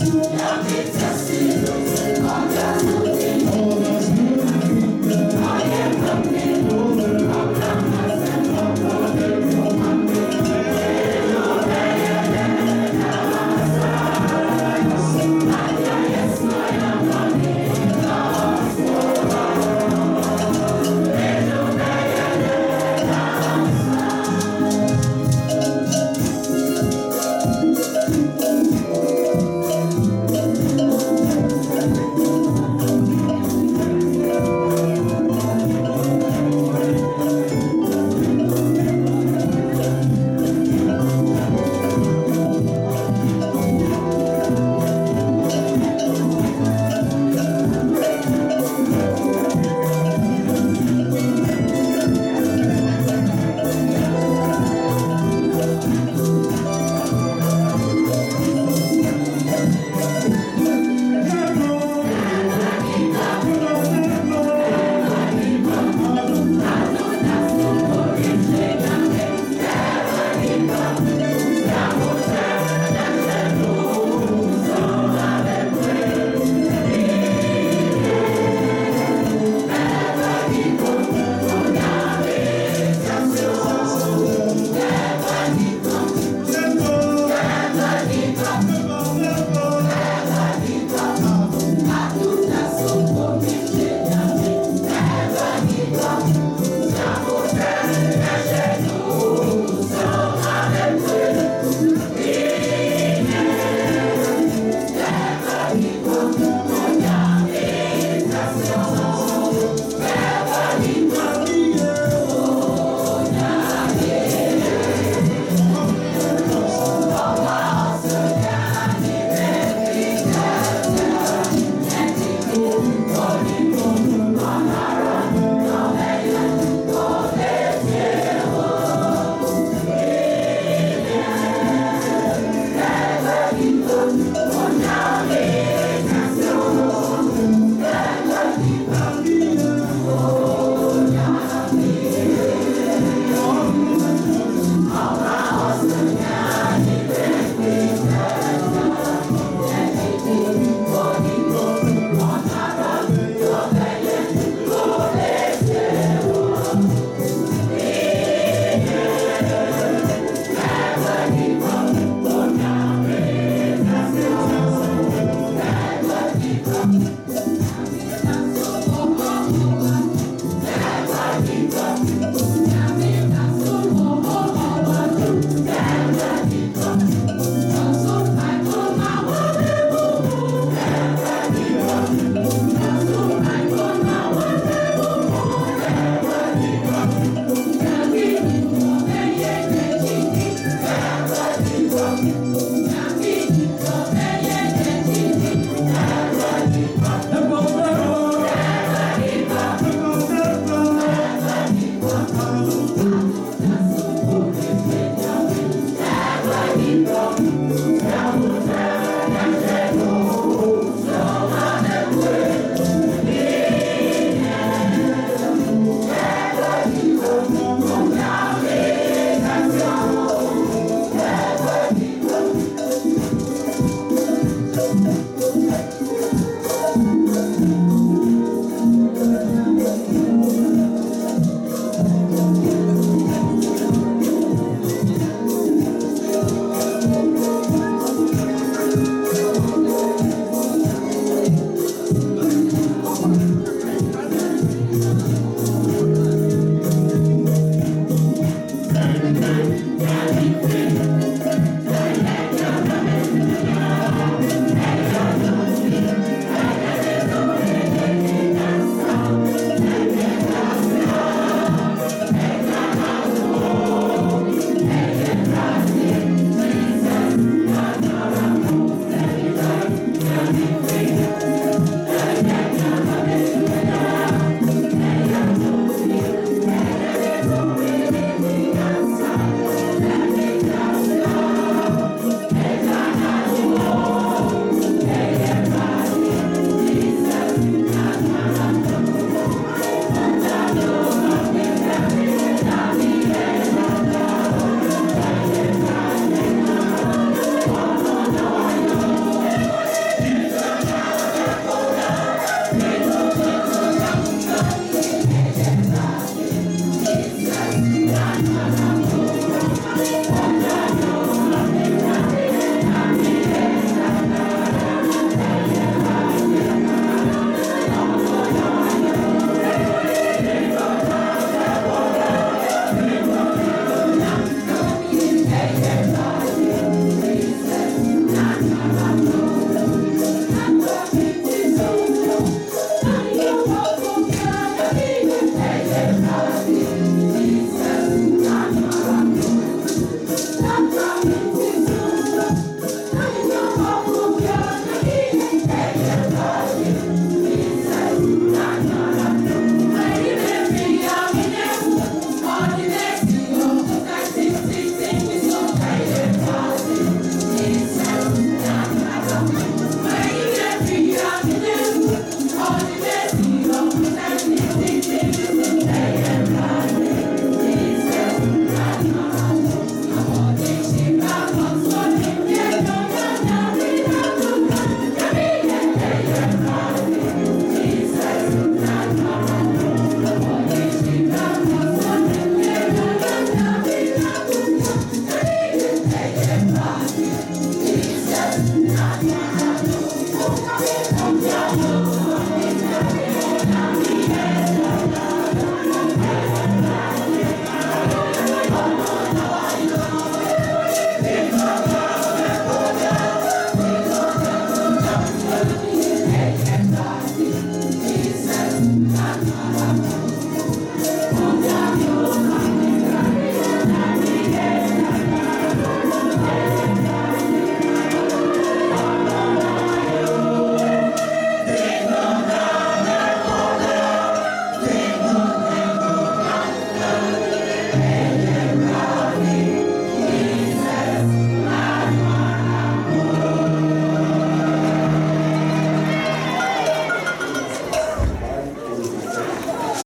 Testimonies. There'll be testimonies.